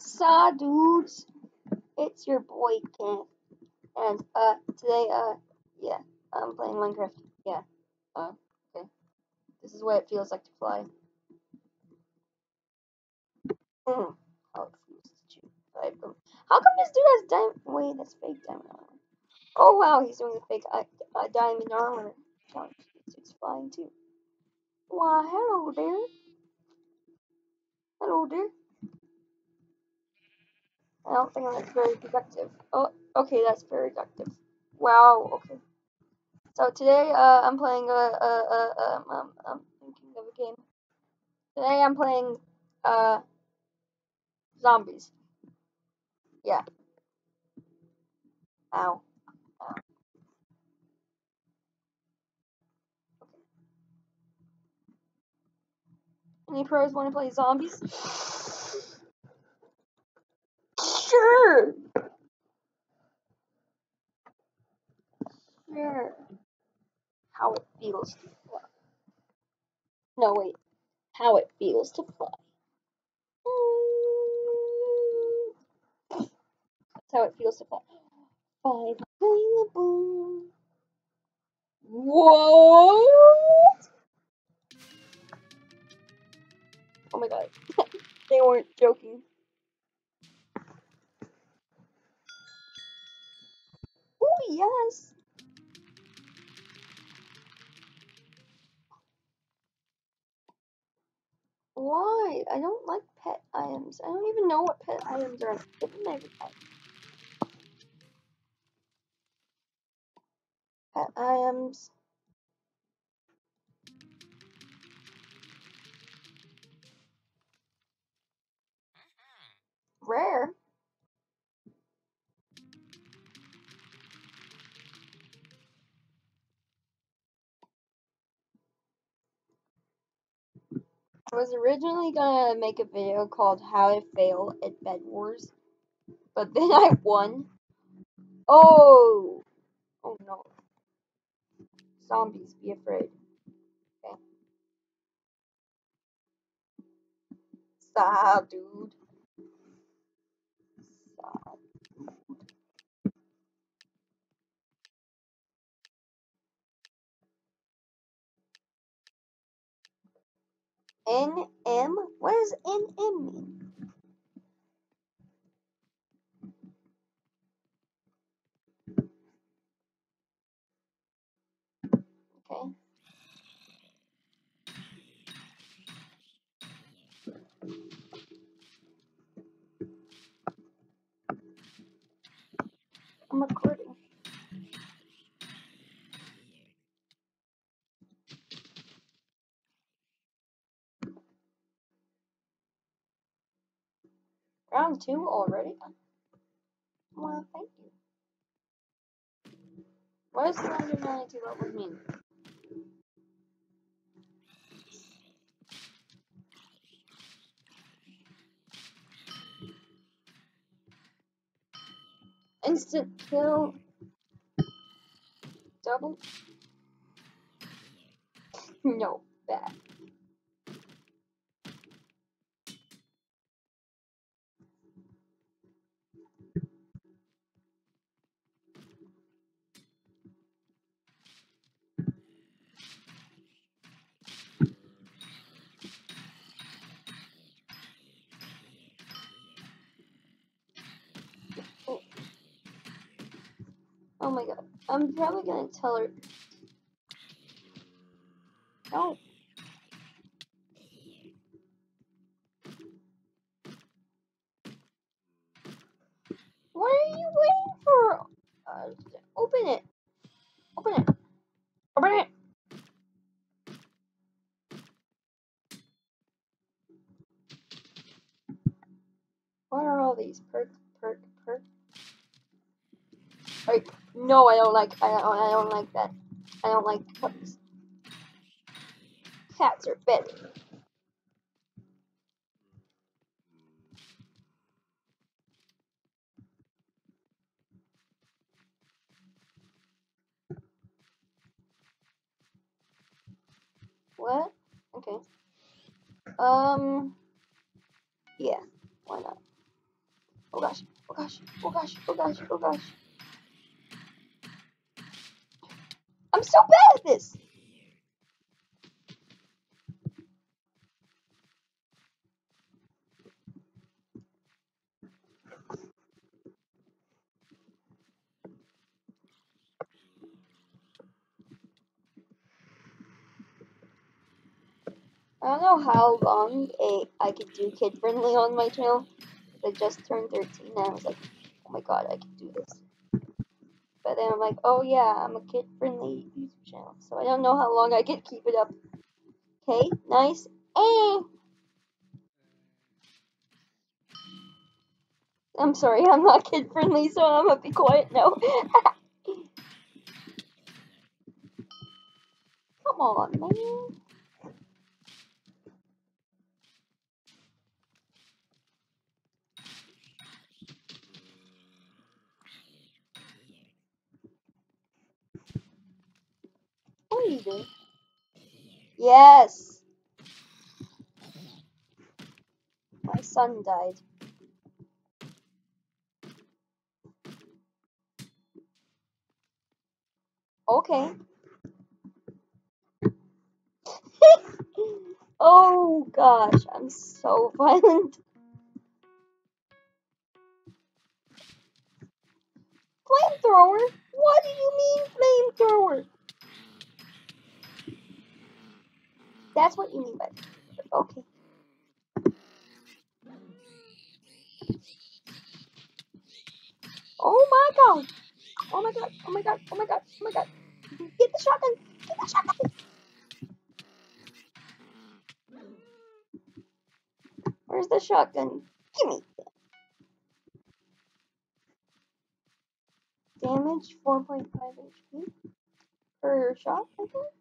Saw dudes, it's your boy Kenneth, and uh today uh yeah I'm playing Minecraft. Yeah, uh okay. This is what it feels like to fly. Mm. How come this dude has diamond? Wait, that's fake diamond armor. Oh wow, he's doing the fake uh, uh, diamond armor. This dude's flying too. Why, hello there. Hello there. I don't think that's very productive. Oh, okay, that's very productive. Wow, okay. So today, uh, I'm playing a, a, a, um, um, I'm thinking of a game. Today I'm playing, uh, zombies. Yeah. Ow. Any pros want to play zombies? Sure. Sure. How it feels to fly. No, wait. How it feels to fly. That's how it feels to fly. Five available. What? Oh my god. they weren't joking. Yes. Why? I don't like pet items. I don't even know what pet items are. Pet. Pet items. Was originally gonna make a video called How I Fail at Bed Wars, but then I won. Oh! Oh no. Zombies, be afraid. Okay. Stop, dude. NM? What does NM mean? Okay. I'm recording. Round two already? Well, thank you. What does 192 levels mean? Instant kill. Double? No, bad. Oh my god. I'm probably gonna tell her. No, I don't like. I don't. I don't like that. I don't like puppies. Cats are better. What? Okay. Um. Yeah. Why not? Oh gosh, oh gosh, oh gosh, oh gosh, oh gosh. So bad at this! I don't know how long a I could do kid friendly on my channel. I just turned 13 and I was like, oh my god, I can do this. But then I'm like, oh yeah, I'm a kid friendly. So I don't know how long I can keep it up. Okay, nice. Eh. I'm sorry, I'm not kid friendly, so I'm gonna be quiet now. Come on, man. Doing? Yes. My son died. Okay. oh gosh, I'm so violent. Flamethrower? What do you mean flamethrower? That's what you mean by okay. Oh my god. Oh my god. Oh my god. Oh my god. Oh my god. Get the shotgun. Get the shotgun. Where's the shotgun? Gimme. Damage 4.5 HP per shot, I think.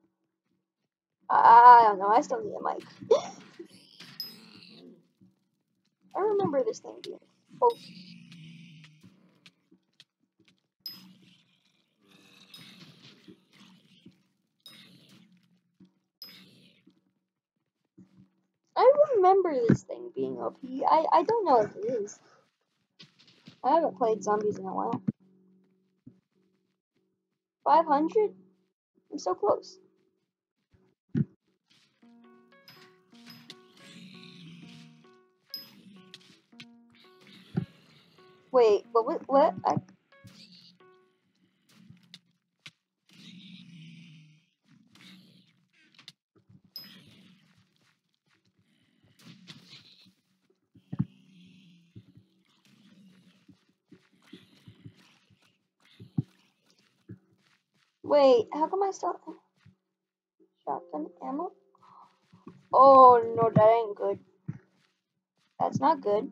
I don't know. I still need a mic. I remember this thing being. Oh. I remember this thing being OP. I, I don't know if it is. I haven't played zombies in a while. 500? I'm so close. Wait, but what? What? I... Wait, how come I still shotgun ammo? Oh no, that ain't good. That's not good.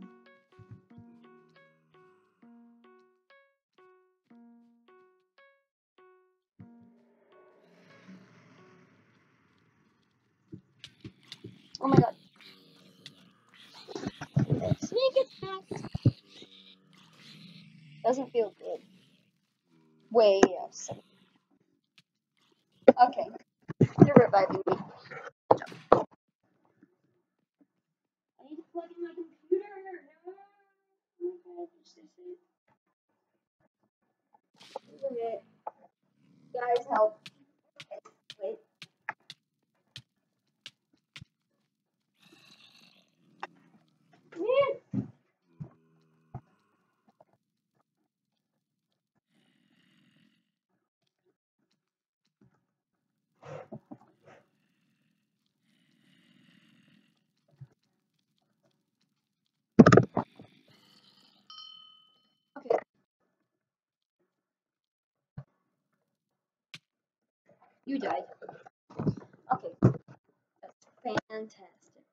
Fantastic.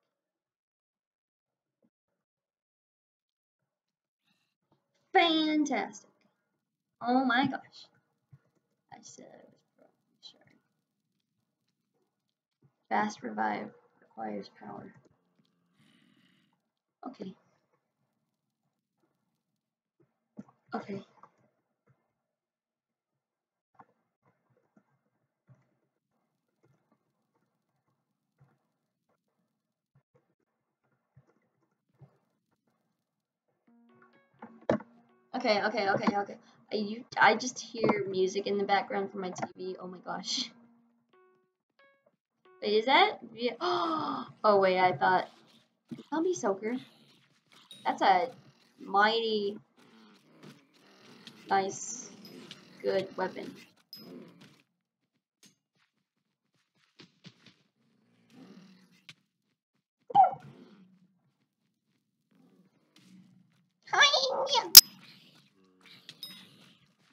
Fantastic. Oh my gosh. I said I was probably sure. Fast revive requires power. Okay. Okay. Okay, okay, okay, okay. I, you, I just hear music in the background from my TV. Oh my gosh. Wait, is that? Yeah. Oh wait, I thought. Zombie Soaker. That's a mighty nice, good weapon.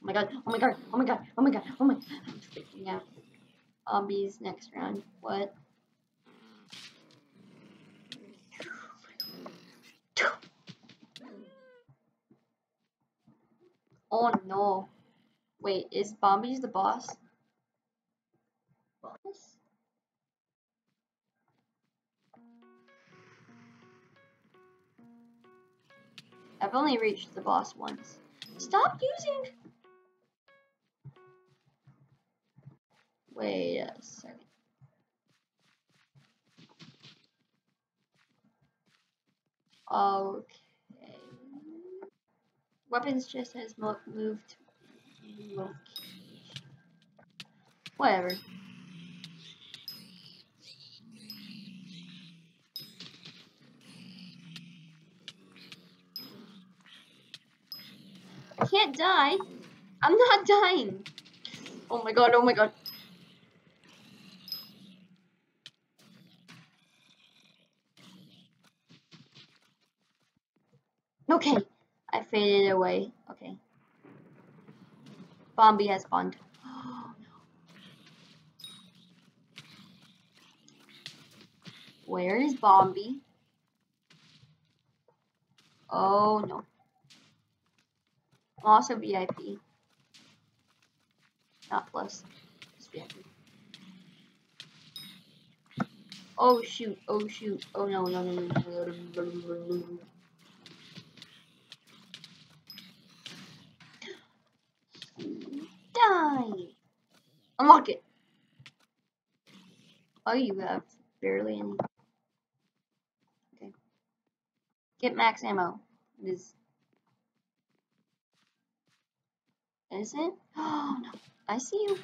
Oh my god, oh my god, oh my god, oh my god, oh my god. I'm freaking out. Zombies next round. What? Oh no. Wait, is Bombies the boss? Boss? I've only reached the boss once. Stop using... Wait a second. Okay. Weapons just has moved location. Whatever. I can't die. I'm not dying. Oh my god, oh my god. Okay, I faded away. Okay. Bombi has spawned. Oh, no. Where is Bombi? Oh no. Also VIP. Not plus. Just VIP. Oh shoot, oh shoot, oh no, no, no, no, no, no, no, no. Die! Unlock it! Oh, you have barely any. Okay. Get max ammo. It is Is it? Oh no. I see you.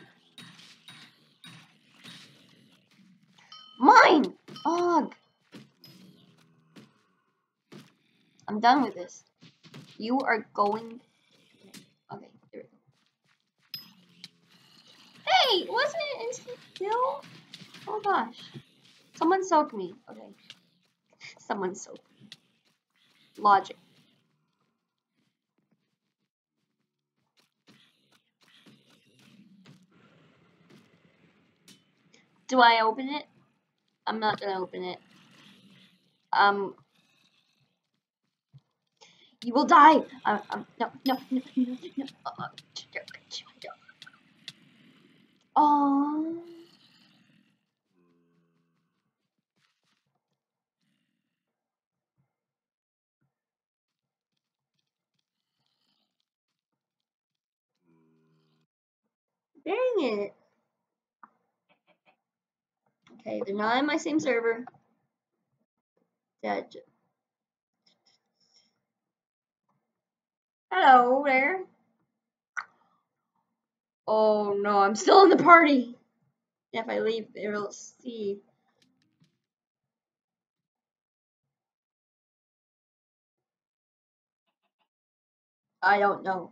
Mine! Ugh. I'm done with this. You are going. Okay, there we go. Hey! Wasn't it instant kill? Oh gosh. Someone soak me. Okay. Someone soak me. Logic. Do I open it? I'm not gonna open it. Um, you will die. Uh, um, no, no, no, no, no. Uh, oh. Dang it. Okay, they're not in my same server. Dead. Hello there. Oh no, I'm still in the party. If I leave, it'll see. I don't know.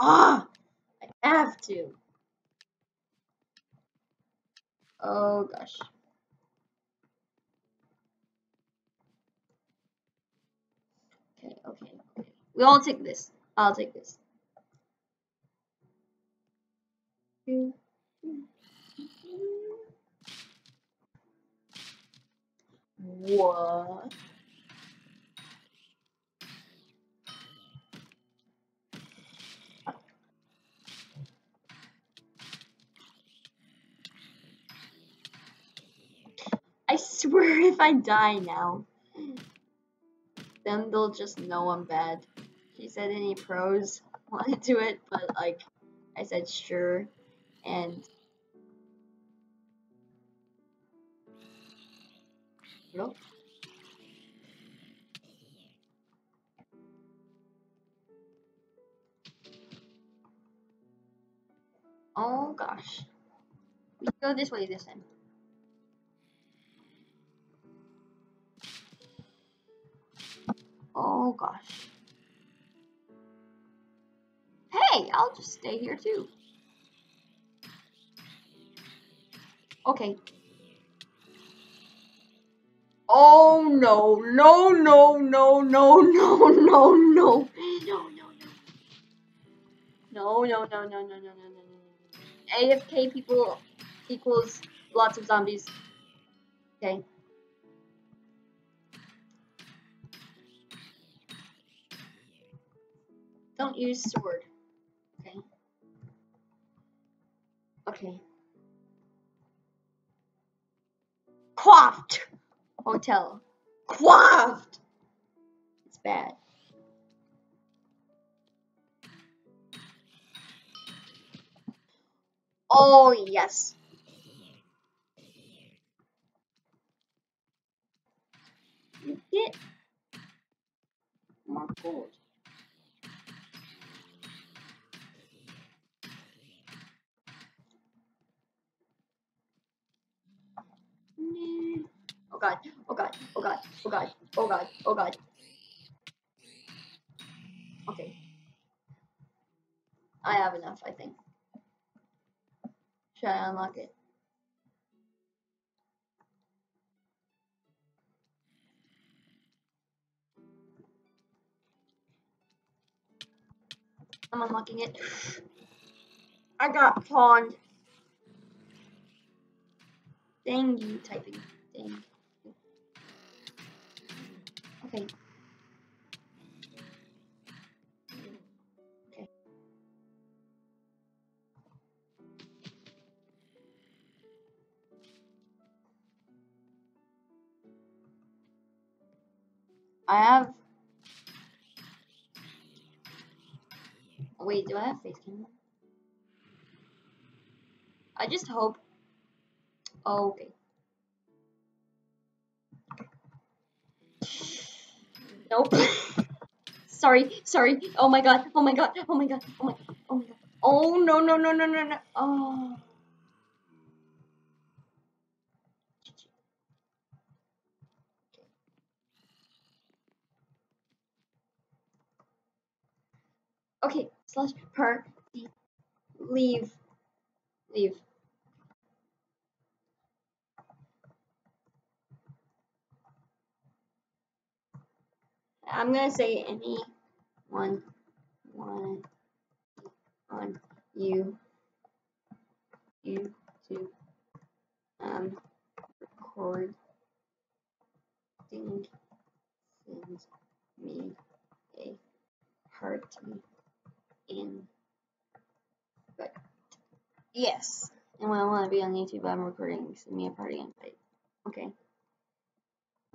Ah, I have to. Oh gosh. Okay, okay, okay. We all take this. I'll take this. What? I swear if I die now, then they'll just know I'm bad. she said any pros wanted to do it, but like I said sure and nope. Oh gosh. We go this way this time. Oh gosh. Hey, I'll just stay here too. Okay. Oh no, no, no, no, no, no, no, no. No, no, no. No, no, no, no, no, no, no, no, no. AFK people equals lots of zombies. Okay. Don't use sword. Okay. Okay. Quaffed hotel. Quaffed. It's bad. Oh yes. Get more gold. Oh god, oh god, oh god, oh god, oh god, oh god. Okay. I have enough, I think. Should I unlock it? I'm unlocking it. I got pawned. Dang you typing. Dang. Okay. Okay. I have. Wait, do I have face cam? I just hope. Okay. Nope. sorry, sorry. Oh my god. Oh my god. Oh my god. Oh my. Oh my god. Oh no no no no no no. Oh. Okay, slash per leave leave. I'm gonna say any one one on you you to um record thing sends me a party in but yes. And when I want to be on YouTube I'm recording send me a party invite. Okay.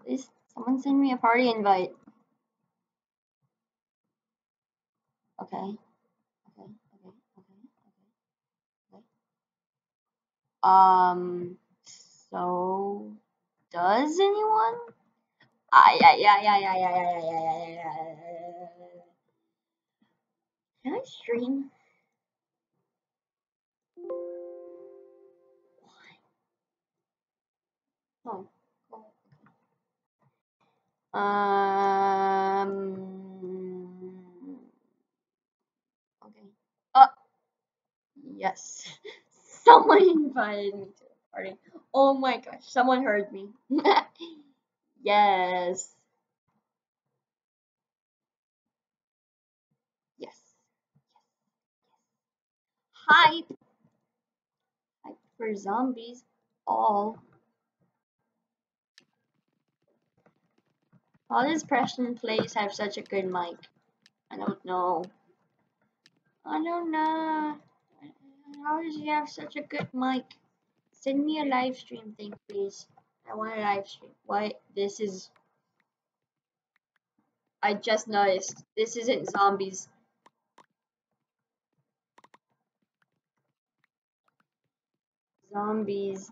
Please someone send me a party invite Okay. Okay. Okay. Okay. Okay. Okay. Um. So, does anyone? Ah, yeah, yeah, yeah, yeah, yeah, yeah, yeah, yeah, yeah, yeah. Can I stream? Oh. oh. Um. Uh, yes. Someone invited me to the party. Oh my gosh, someone heard me. yes. Yes. Hype. Hype for zombies. All. How does PrestonPlayz have such a good mic? I don't know. I don't know. How does he have such a good mic? Send me a live stream thing, please. I want a live stream. What? This is. I just noticed. This isn't zombies. Zombies.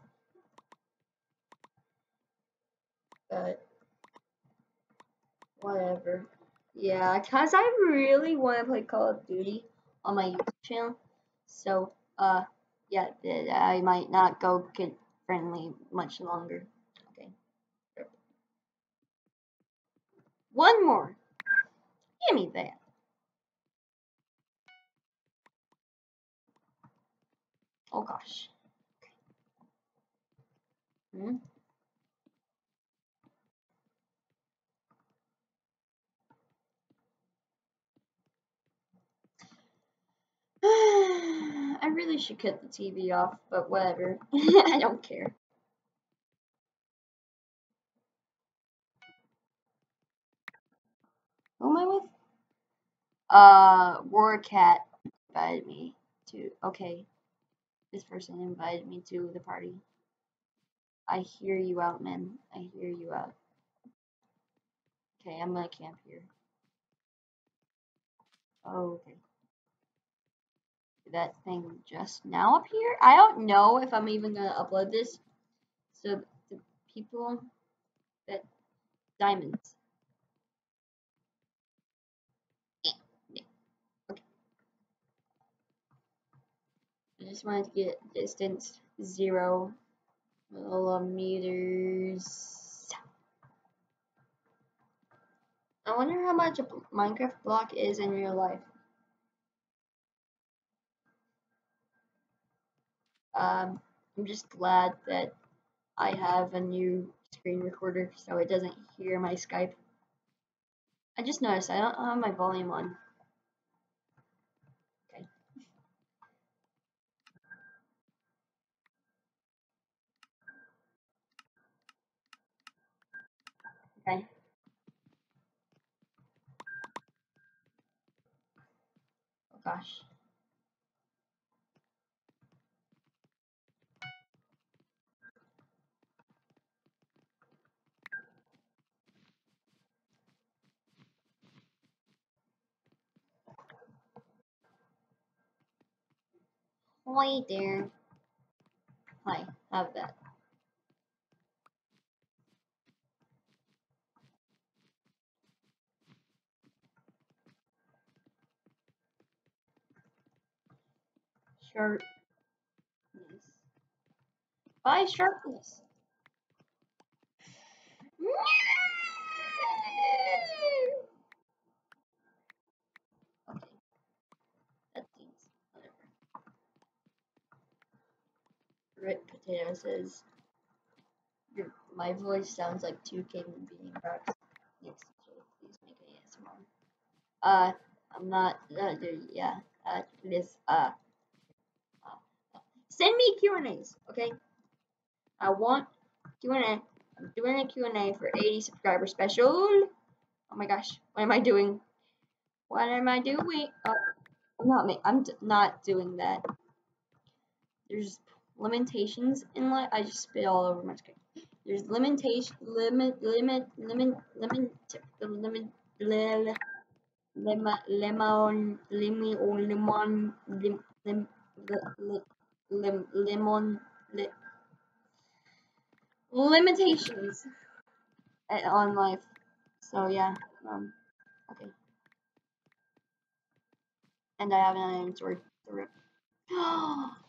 But whatever. Yeah, cause I really want to play Call of Duty on my YouTube channel. So, uh, yeah, I might not go kid friendly much longer. Okay. One more. Give me that. Oh gosh. Hmm? I really should cut the TV off, but whatever. I don't care. Who am I with? Uh, Warcat invited me to. Okay, this person invited me to the party. I hear you out, man. I hear you out. Okay, I'm gonna camp here. Oh, okay. That thing just now appear? I don't know if I'm even gonna upload this. So the people that diamonds. Okay. I just wanted to get distance zero millimeters. I wonder how much a Minecraft block is in real life. Um, I'm just glad that I have a new screen recorder so it doesn't hear my Skype. I just noticed I don't have my volume on. Okay. Okay. Oh gosh. Hi there. Hi, have that. Sharpness. Bye, sharpness. Okay. That thing's whatever. Rip Potato says, Your, my voice sounds like two human being rocks. Yes, please make ASMR. Uh, I'm not, uh, yeah, uh, this, uh, Send me Q&As, okay? I want Q&A. I'm doing a Q&A for 80 subscriber special. Oh my gosh, what am I doing? What am I doing? Oh, I'm not me I'm not doing that. There's limitations in life. I just spit all over my screen. There's limitation, limit, limit, limit, limit, limit, limit, lemon, lemon, lemon, lemon, lemon, lim, lemon li, limitations on life. So yeah, um, okay. And I have an iron sword.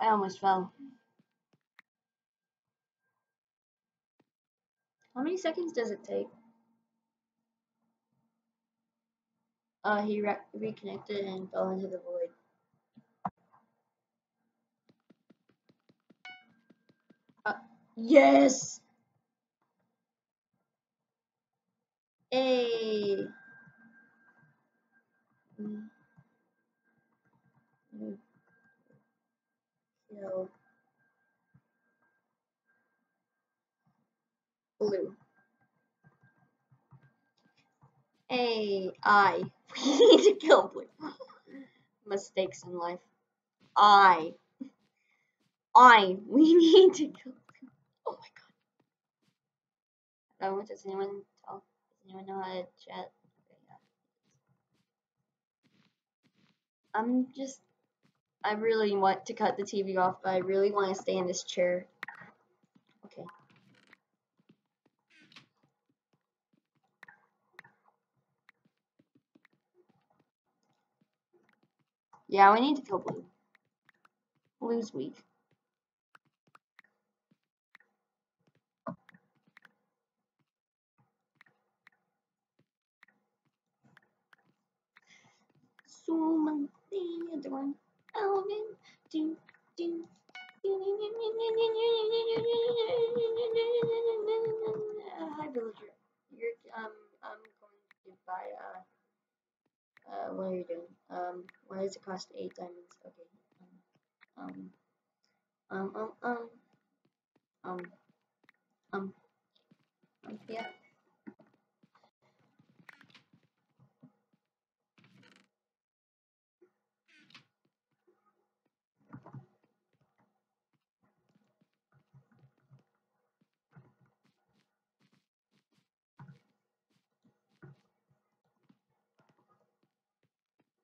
I almost fell. How many seconds does it take? Uh, he re reconnected and fell into the void. Uh, yes! Hey! Mm. blue. A I. We need to kill blue. Mistakes in life. I. I. We need to kill blue. Oh my god. Does anyone tell? Does anyone know how to chat? I'm just I really want to cut the TV off, but I really want to stay in this chair. Okay. Yeah, we need to kill Blue. Blue's weak. Suman the other Do, do. Hi, villager. You're um I'm going to buy uh uh what are you doing? Um what does it cost? Eight diamonds. Okay. Um um um um um um um yeah.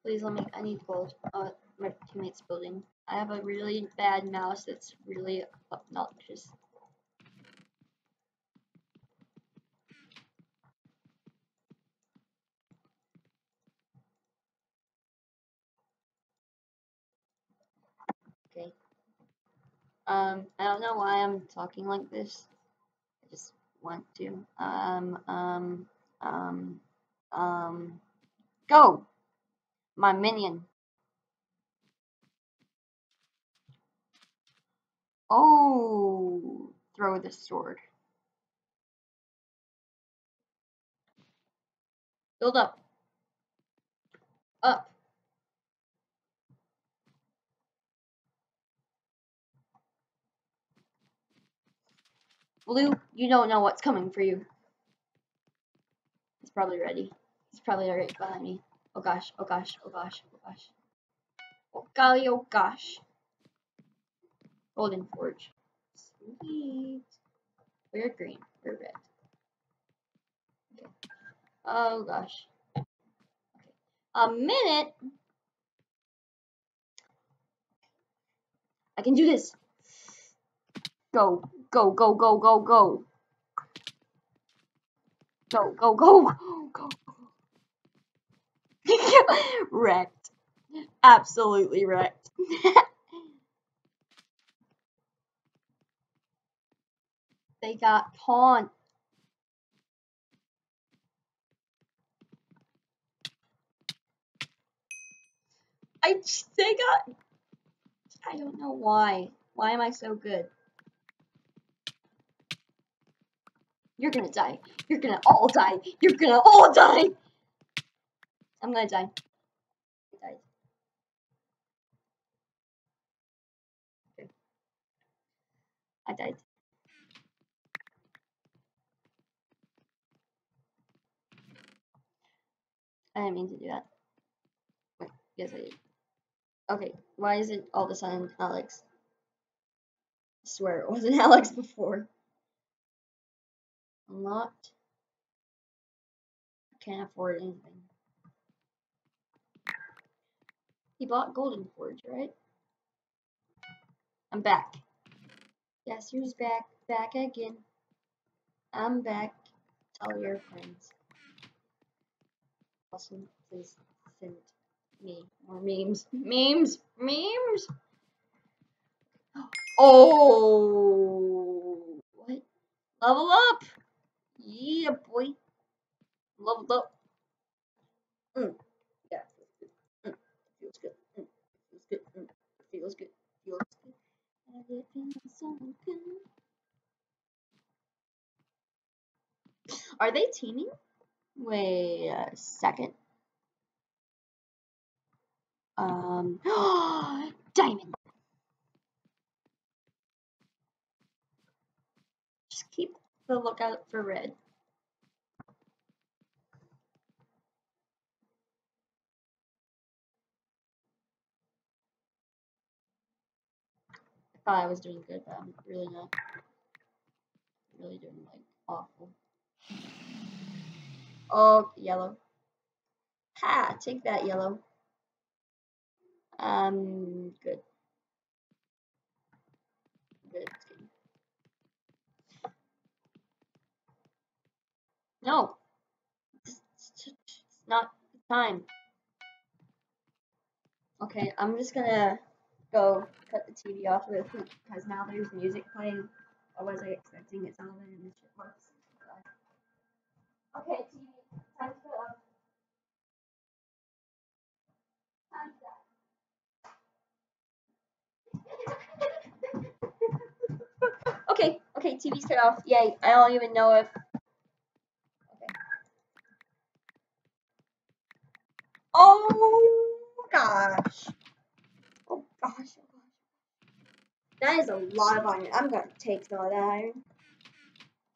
Please let me. I need gold. Uh, my teammate's building. I have a really bad mouse that's really obnoxious. Okay. Um, I don't know why I'm talking like this. I just want to. Um, um, um, um, go! My minion. Oh, throw the sword. Build up. Up. Blue, you don't know what's coming for you. He's probably ready. He's probably right behind me. Oh gosh, oh gosh, oh gosh, oh gosh. Oh golly, oh gosh. Golden Forge. Sweet. We're green. We're red. Okay. Oh gosh. Okay. A minute. I can do this. Go, go, go, go, go, go. Go, go, go, go, go. wrecked. Absolutely wrecked. they got taunt. I they got I don't know why. Why am I so good? You're gonna die. You're gonna all die. You're gonna all die. I'm gonna die. I died. Okay. I died. I didn't mean to do that. Wait, yes I did. Okay, why is it all of a sudden Alex? I swear it wasn't Alex before. Unlocked. Can't afford anything. He bought Golden Forge, right? I'm back. Guess who's back? Back again. I'm back. Tell your friends. Also, please send me more memes. Memes! Memes! Oh! What? Level up! Yeah, boy. Leveled up. Mm. Yeah, feels good. Mm. Feels good. Mm. Feels good. Mm. Feels good. Feels good. Good. Are they teaming? Wait a second. Um, diamond. Just keep the lookout for red. I thought I was doing good, but I'm really not. Really doing like awful. Oh, yellow. Ha! Take that, yellow. Um, good. Good. No. It's, not time. Okay, I'm just gonna go cut the TV off real quick because now there's music playing. Or was I expecting it sounded and this shit works? Okay, TV, time to put up. Time to die. okay, okay, TV's cut off. Yay, I don't even know if. Okay. Oh gosh. Oh oh gosh. That is a lot of iron. I'm gonna take some of that iron.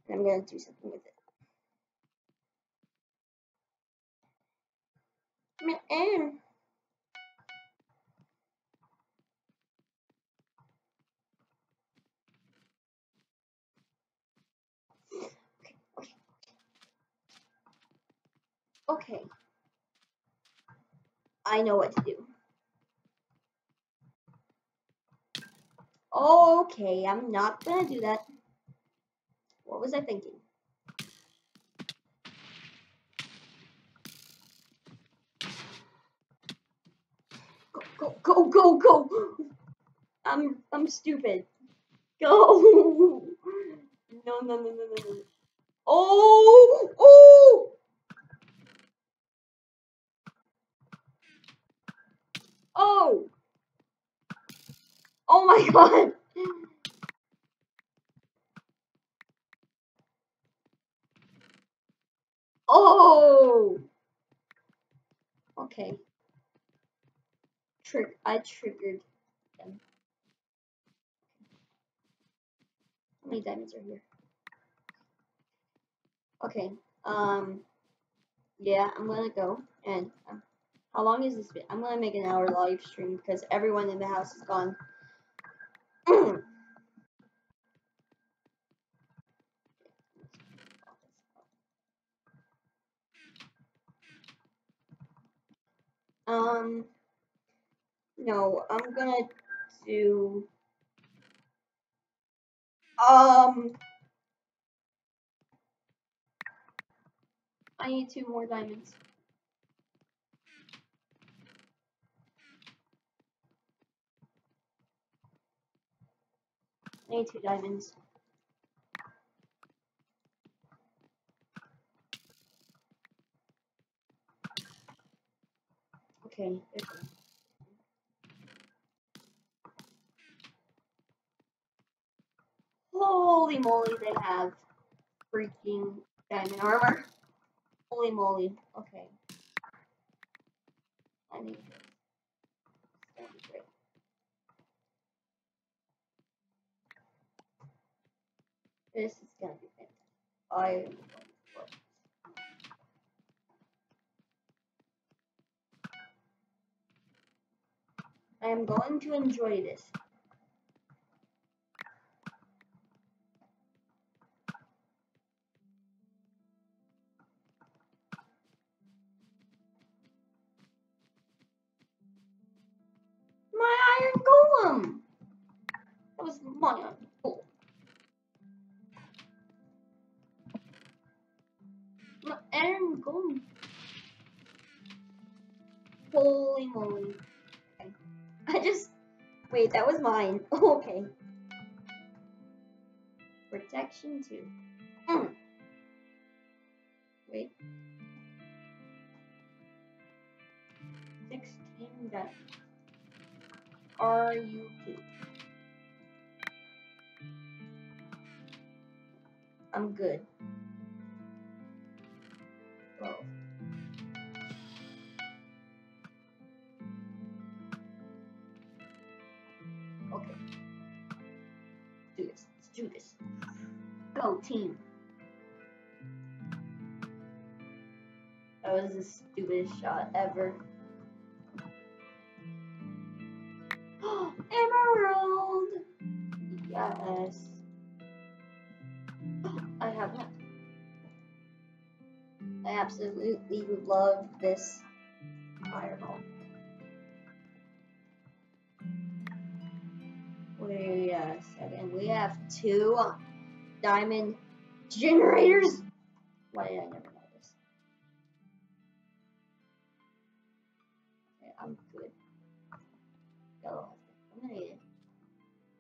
And I'm gonna do something with it. Man. Okay. I know what to do. Okay, I'm not gonna do that. What was I thinking? Go, go, go, go! I'm, I'm stupid. Go! No, no, no, no, no, no. Oh! Oh! Oh! Oh my god! Oh! Okay. Trick. I triggered them. How many diamonds are here? Okay. Um. Yeah, I'm gonna go and. Uh, how long is this? Bit? I'm gonna make an hour live stream because everyone in the house is gone. Um. No, I'm gonna do. Um. I need two more diamonds. I need two diamonds. Okay, Holy moly, they have freaking diamond armor. Holy moly. Okay. I need this. This is gonna be fantastic. I am going to. I am going to enjoy this. My iron golem! That was my iron golem. Holy moly. I just. Wait, that was mine. okay. Protection 2. Mm. Wait. 16 diamonds. Are you kidding? I'm good. Okay. Let's do this. Let's do this. Go team. That was the stupidest shot ever. Emerald! Yes. I have that. I absolutely love this fireball. Wait a second. We have two diamond generators. Why did I never know this? Okay, I'm good. Yellow. I'm gonna eat it.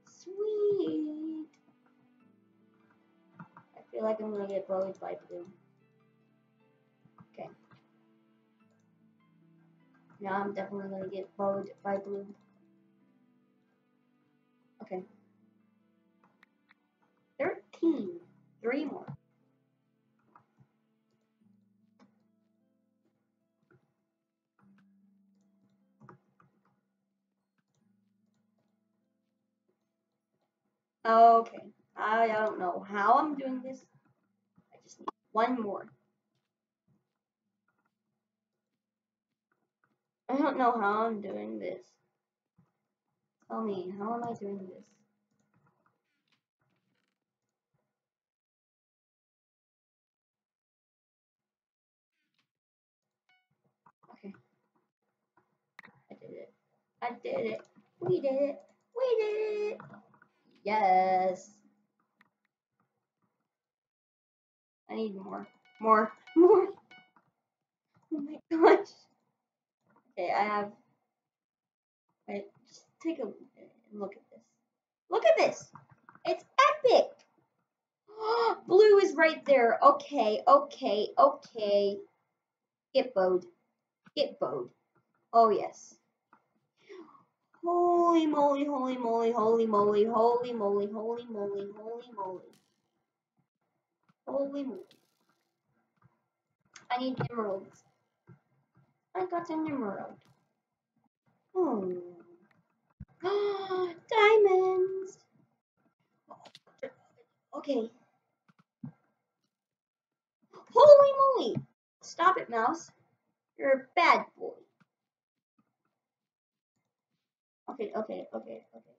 Sweet. I feel like I'm gonna get bullied by blue. Now I'm definitely gonna get bullied by blue. Okay. 13. Three more. Okay. I don't know how I'm doing this. I just need one more. I don't know how I'm doing this. Tell me, how am I doing this? Okay. I did it. I did it. We did it. We did it. Yes. I need more. More. More. Oh my gosh. Okay, I have. Wait, just take a look at this. Look at this. It's epic. Blue is right there. Okay, okay, okay. Get bowed. Get bowed. Oh, yes. Holy moly, holy moly, holy moly, holy moly, holy moly, holy moly. Holy moly. I need emeralds. I got an emerald. Hmm. Oh. Diamonds. Okay. Holy moly! Stop it, mouse. You're a bad boy. Okay, okay, okay, okay.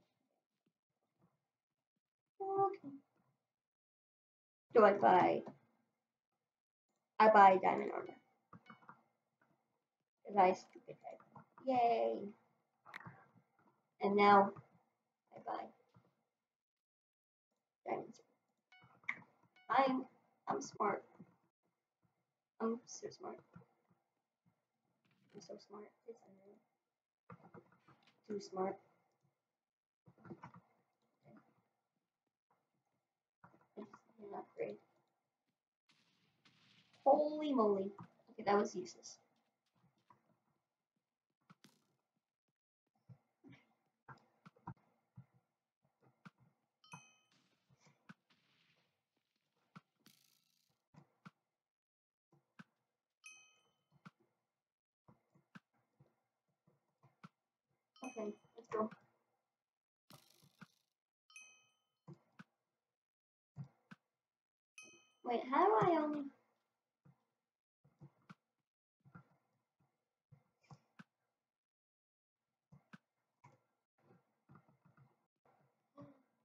Okay. Do I buy? I buy diamond armor. I stupid type. Yay! And now bye-bye. diamonds. I'm I'm smart. I'm so smart. I'm so smart. It's unreal. Too smart. Holy moly. Okay, that was useless. Wait, how do I only...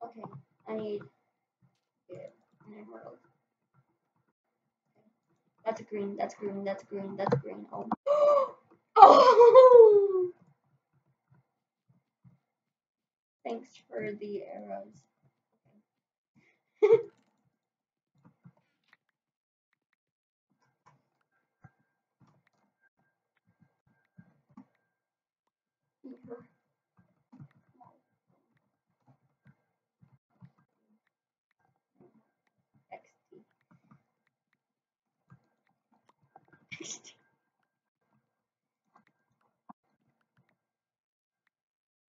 Okay, I need yeah, an emerald. That's green, that's green, that's green, that's green. Oh! Thanks for the arrows.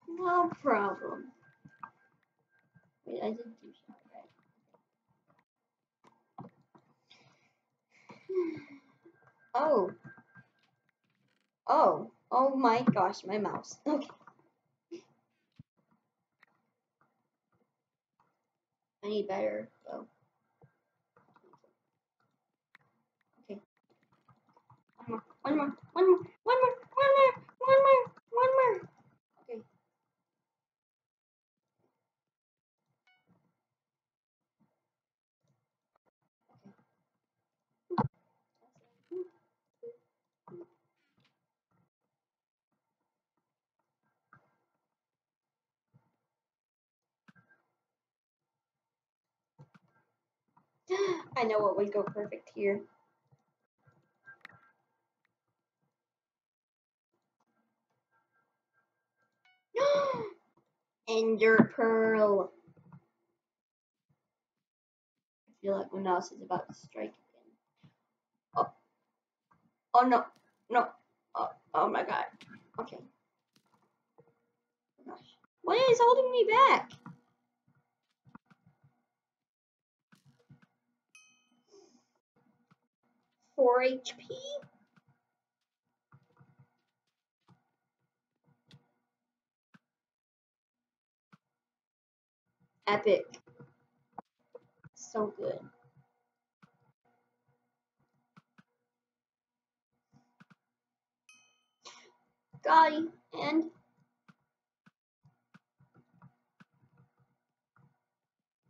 No problem. Wait, I did do shot, right? Oh. Oh. Oh my gosh, my mouse. Okay. I need better bow. Okay. One more, one more, one more, one more, one more, one more, one more. I know what would go perfect here. Ender Pearl. I feel like mouse is about to strike again. Oh, oh no, no. Oh, oh my god. Okay. Oh. What is holding me back? Four HP? Epic. So good. Got And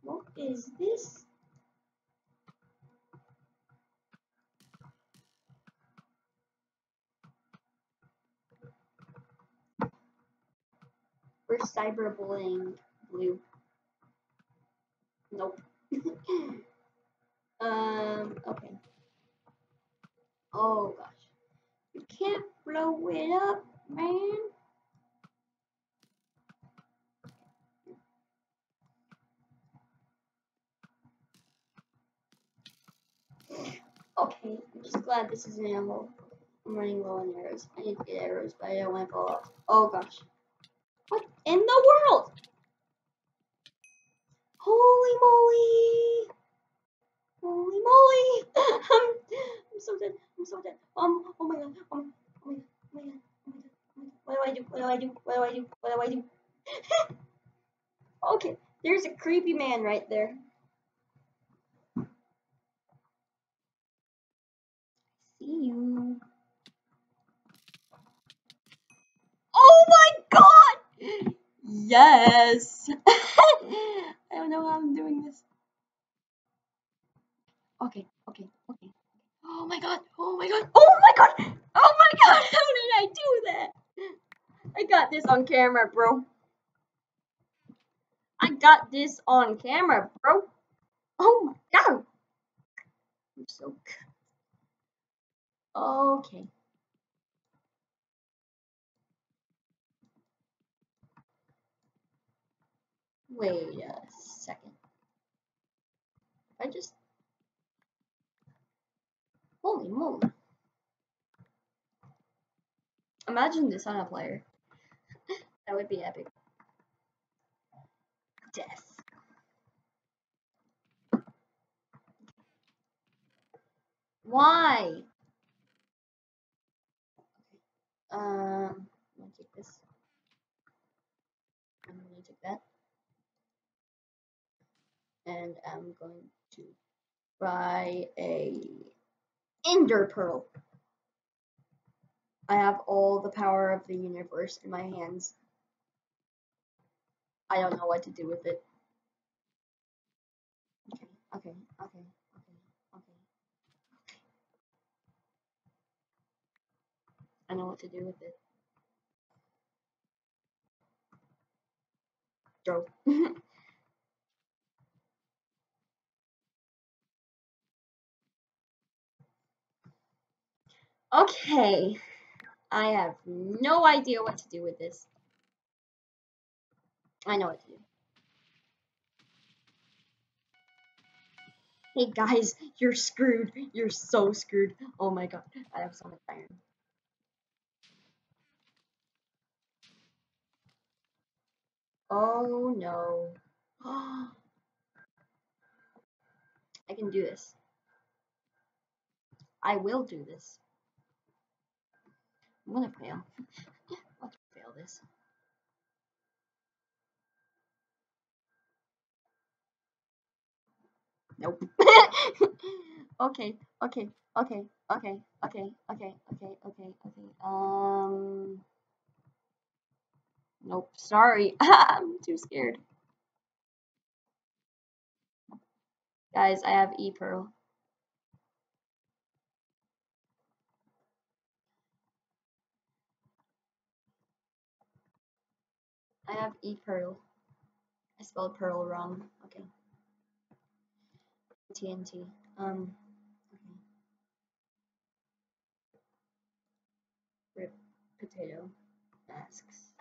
what is this? We're cyberbullying blue. Nope. um, okay. Oh gosh. You can't blow it up, man. Okay, I'm just glad this is an ammo. I'm running low on arrows. I need to get arrows, but I don't want to fall off. Oh gosh. In the world? Holy moly! Holy moly! I'm, I'm so dead. I'm so dead. Um, oh my god. Um, oh my god. Oh my god. Oh my god. What do I do? What do I do? What do I do? What do I do? okay, there's a creepy man right there. See you. Oh my god! Yes! I don't know how I'm doing this. Okay, okay, okay. Oh my god, oh my god, oh my god, oh my god, how did I do that? I got this on camera, bro. I got this on camera, bro. Oh my god. I'm so good. Okay. Wait a second. I just... Holy moly. Imagine this on a player. that would be epic. Death. Why? Um, I'm gonna take this. I'm gonna take that and I'm going to buy a Ender Pearl. I have all the power of the universe in my hands. I don't know what to do with it. Okay, okay, okay, okay, okay. I know what to do with it. Throw. Okay. I have no idea what to do with this. I know what to do. Hey guys, you're screwed. You're so screwed. Oh my god, I have so much iron. Oh no. I can do this. I will do this. I'm gonna fail. Let's fail this. Nope. okay, okay, okay, okay, okay, okay, okay, okay, okay. Um. Nope. Sorry. I'm too scared. Guys, I have E Pearl. I have E Pearl. I spelled Pearl wrong. Okay. TNT. Um. Okay. Rip potato masks.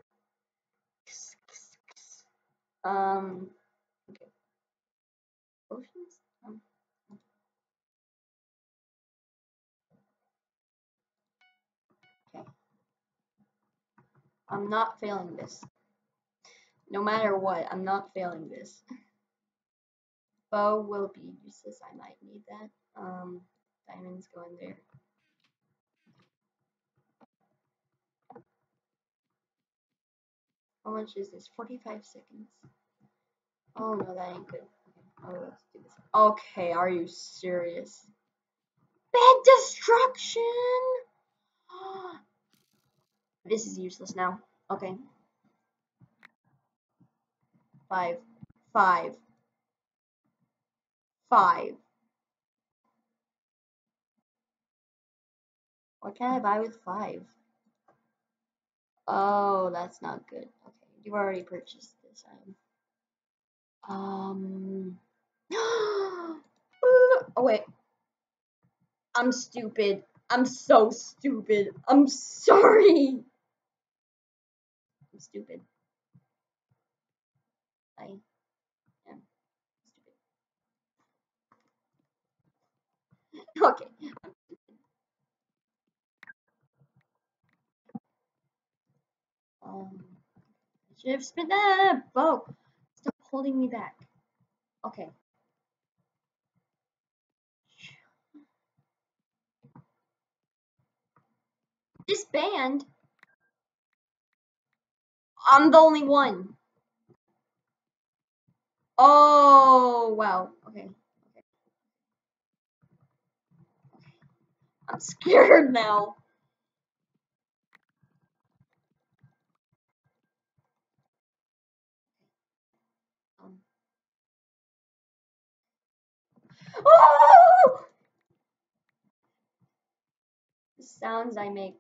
Um. Okay. Oceans. Um. Okay. I'm not failing this. No matter what, I'm not failing this. Bow will be useless. I might need that. Um, diamonds go in there. How much is this? 45 seconds. Oh no, that ain't good. Okay, let's do this. Okay, are you serious? Bed destruction! this is useless now. Okay. Five. Five. Five. What can I buy with five? Oh, that's not good. Okay, you've already purchased this item. Um. oh wait. I'm stupid. I'm so stupid. I'm sorry. I'm stupid. I am stupid. okay. Um, I should have spent that bow. Stop holding me back. Okay. This band. I'm the only one. Oh wow. Okay. Okay. I'm scared now. Oh! The sounds I make.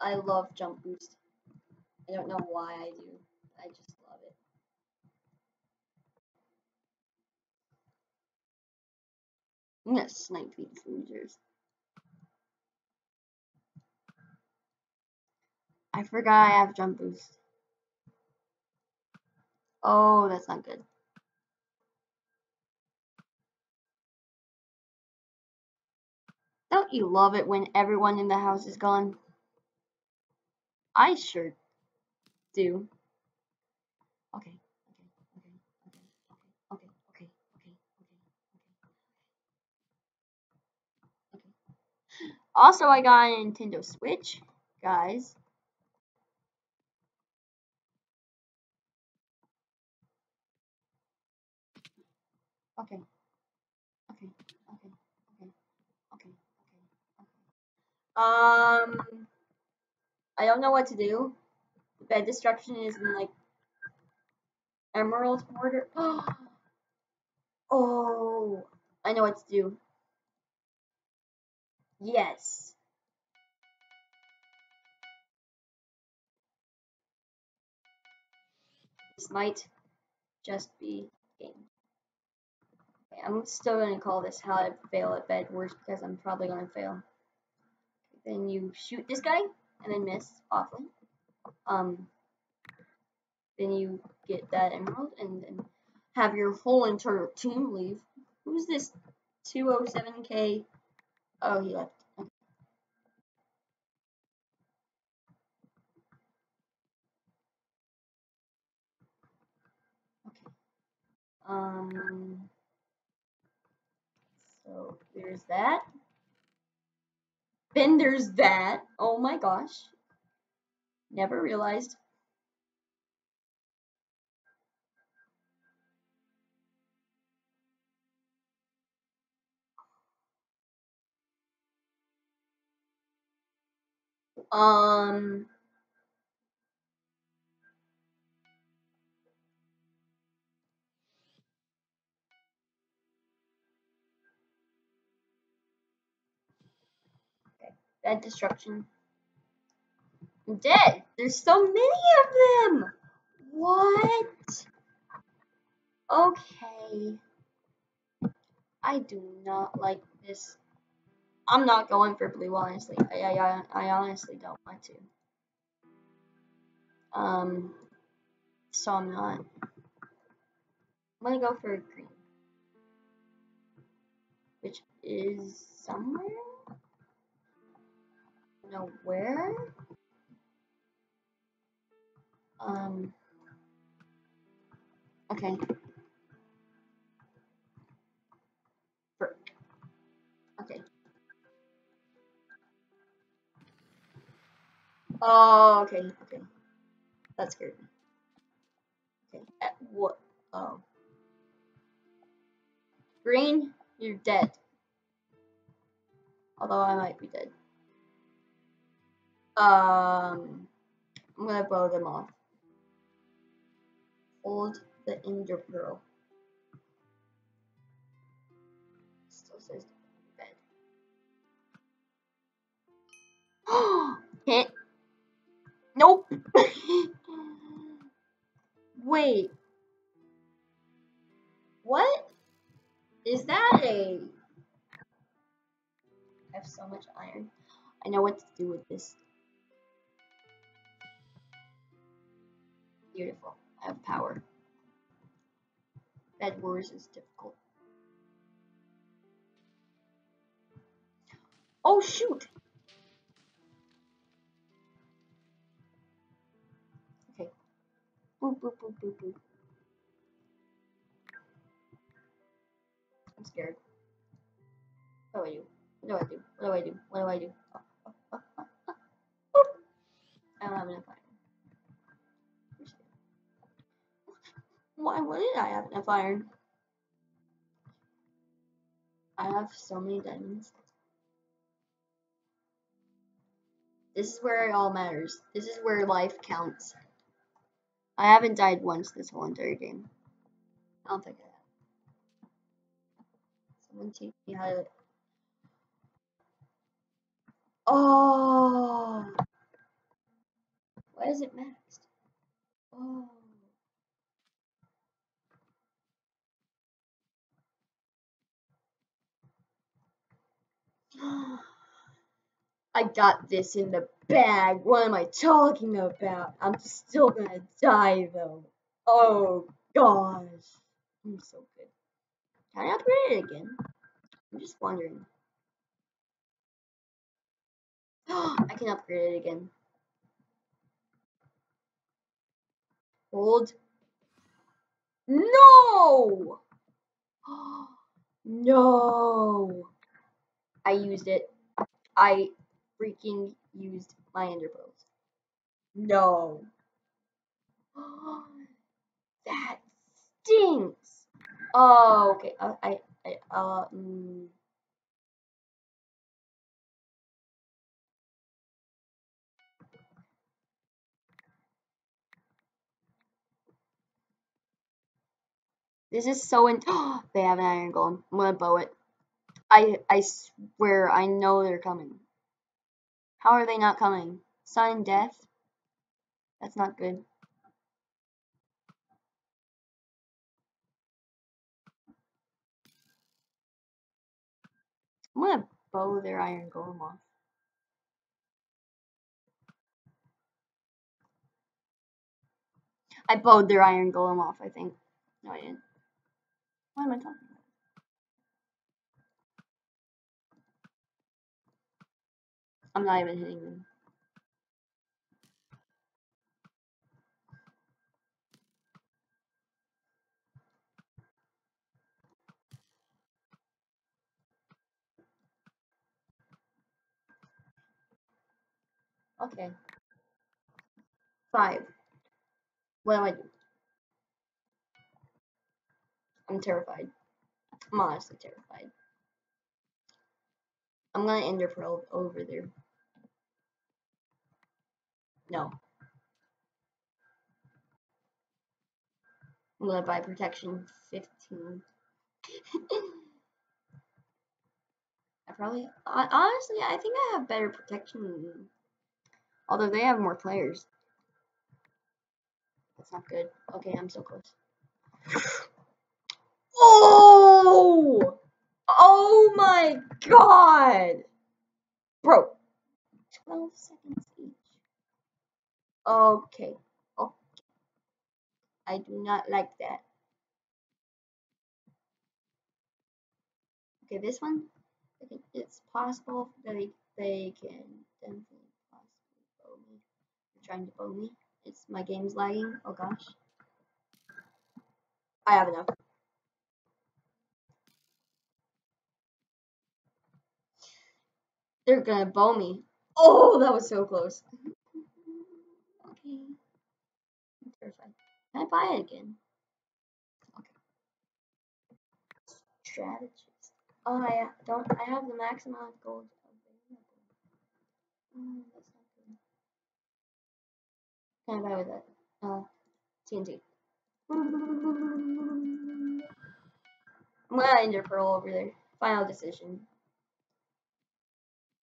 I love jump boost. I don't know why I do. I just love it. I'm gonna snipe these losers. I forgot I have jump boost. Oh, that's not good. Don't you love it when everyone in the house is gone? I sure do. Okay. Also, I got a Nintendo Switch, guys. Okay. Okay. Okay. Okay. Okay. Okay. Um, I don't know what to do. Bed destruction is in like emerald border. oh, I know what to do. Yes. This might just be game. Okay, I'm still gonna call this how to fail at Bed Wars because I'm probably gonna fail. Then you shoot this guy and then miss awfully. Um, then you get that emerald and then have your whole entire team leave. Who's this 207k? Oh, he left. Okay. Um. So there's that. Then there's that. Oh my gosh. Never realized. Um. Okay, that destruction. Dead. There's so many of them. What? Okay. I do not like this. I'm not going for blue, honestly. I, I, I honestly don't want to. Um, so I'm not. I'm gonna go for green, which is somewhere. No, where? Um. Okay. Okay. Oh, okay, okay. That scared me. Okay. At what? Oh. Green, you're dead. Although I might be dead. Um, I'm gonna blow them off. Hold the ender pearl. Still says bed. Hit. Nope. Wait. What? Is that a... I have so much iron. I know what to do with this. Beautiful. Have power. Bed Wars is difficult. Oh shoot! Okay. Boop boop boop boop boop. I'm scared. What do I do? What do I do? What do I do? What do I do? Oh, oh, oh, I don't have enough iron. Why wouldn't I have enough iron? I have so many diamonds. This is where it all matters. This is where life counts. I haven't died once this whole entire game. I don't think I have. Someone teach me how to... Oh! Why is it maxed? Oh. I got this in the bag. What am I talking about? I'm still gonna die though. Oh gosh. I'm so good. Can I upgrade it again? I'm just wondering. I can upgrade it again. Hold. No! no! I used it. I freaking used my ender pearls. No. that stinks. Oh, okay. I, I, I uh, mm. This is so in. they have an iron golem. I'm gonna bow it. I I swear I know they're coming. How are they not coming? Sudden death? That's not good. I'm gonna bow their iron golem off. I bowed their iron golem off, I think. No, I didn't. What am I talking about? I'm not even hitting them. Okay. Five. What do I do? I'm terrified. I'm honestly terrified. I'm gonna ender pearl over there. No. I'm gonna buy protection 15. I probably, honestly, I think I have better protection. Although they have more players. That's not good. Okay, I'm so close. Oh! Oh my god! Bro. 12 seconds. Okay. Okay. I do not like that. Okay, this one, I think it's possible that they, they can definitely possibly bow me. They're trying to bow me. It's my game's lagging. Oh gosh. I have enough. They're gonna bow me. Oh, that was so close. I'm terrified. Can I buy it again? Okay. Strategist. Oh, I don't. I have the max amount of gold available. Oh, that's not good. Can I buy with that? Uh, TNT. I'm gonna ender pearl over there. Final decision.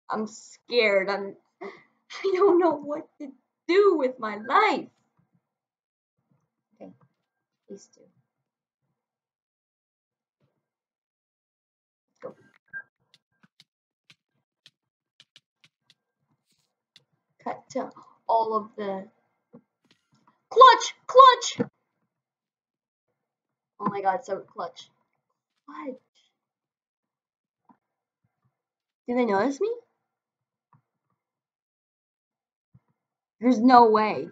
I'm scared. I'm. I don't know what to do with my life. Okay, these two. Go. Cut to all of the clutch, clutch. Oh my god, so clutch. What? Did they notice me? There's no way.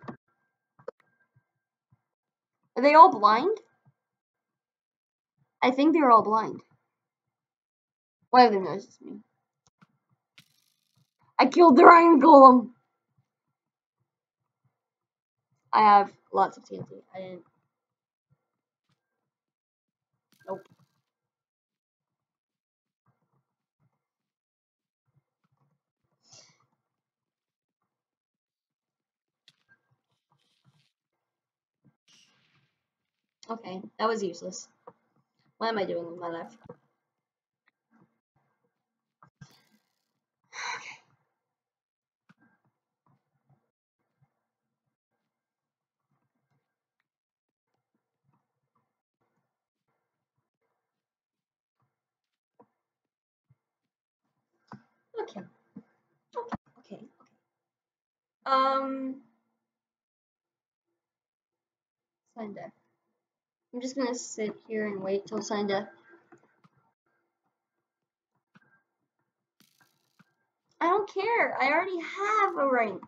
Are they all blind? I think they're all blind. Why have they noticed me? I killed the iron golem. I have lots of TNT. I didn't. Nope. Okay, that was useless. What am I doing with my life? Okay. Okay. Okay. Okay. Um. Sign. I'm just gonna sit here and wait till sign death. I don't care. I already have a rank.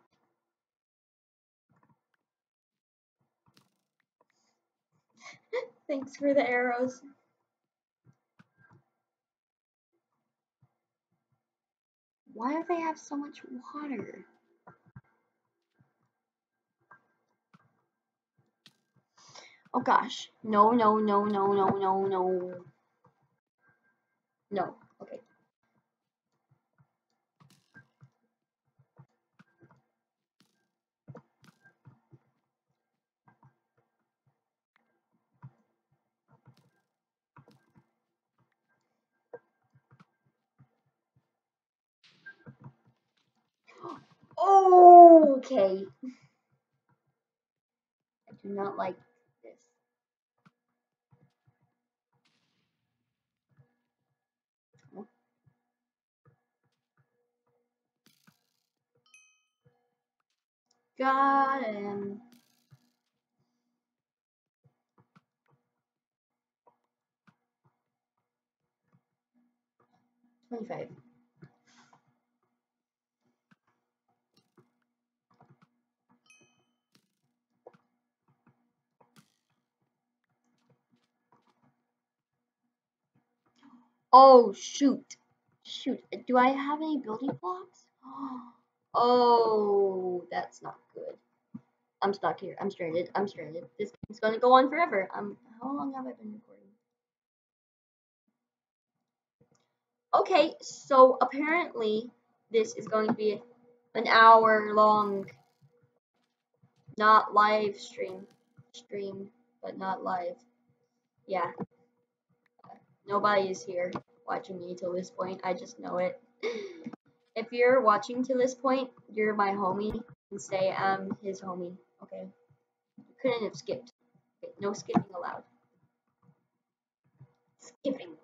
Thanks for the arrows. Why do they have so much water? Oh gosh. No, no, no, no, no, no, no. No. Okay. Okay. I do not like Got him. Twenty-five. Oh shoot. Shoot. Do I have any building blocks? Oh. Oh, that's not good. I'm stuck here. I'm stranded. I'm stranded. This is gonna go on forever. Um, how long have I been recording? Okay, so apparently this is going to be an hour long, not live stream, stream, but not live. Yeah, nobody is here watching me till this point. I just know it. if you're watching to this point, you're my homie, and say I'm his homie. Okay, you couldn't have skipped. Okay, no skipping allowed. skipping.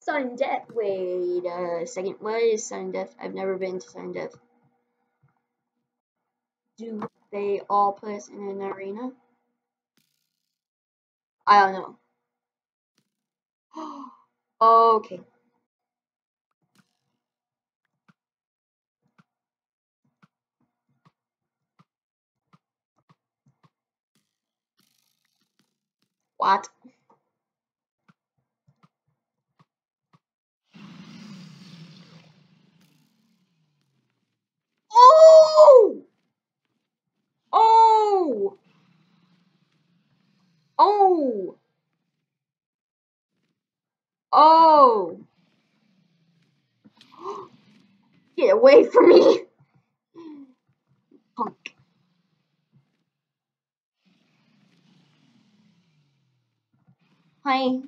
Sudden death. Wait a second. What is sudden death? I've never been to sudden death. Do they all put us in an arena? I don't know. okay. What? Oh! Oh! Oh! Oh! Get away from me! Punk. Hi.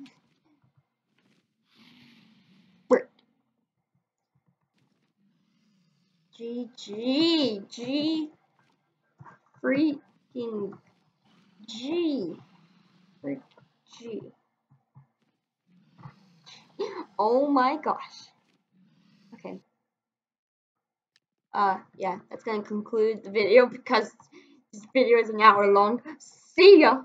G G G freaking G freak G. Oh my gosh. Okay. Uh yeah, that's gonna conclude the video because this video is an hour long. See ya!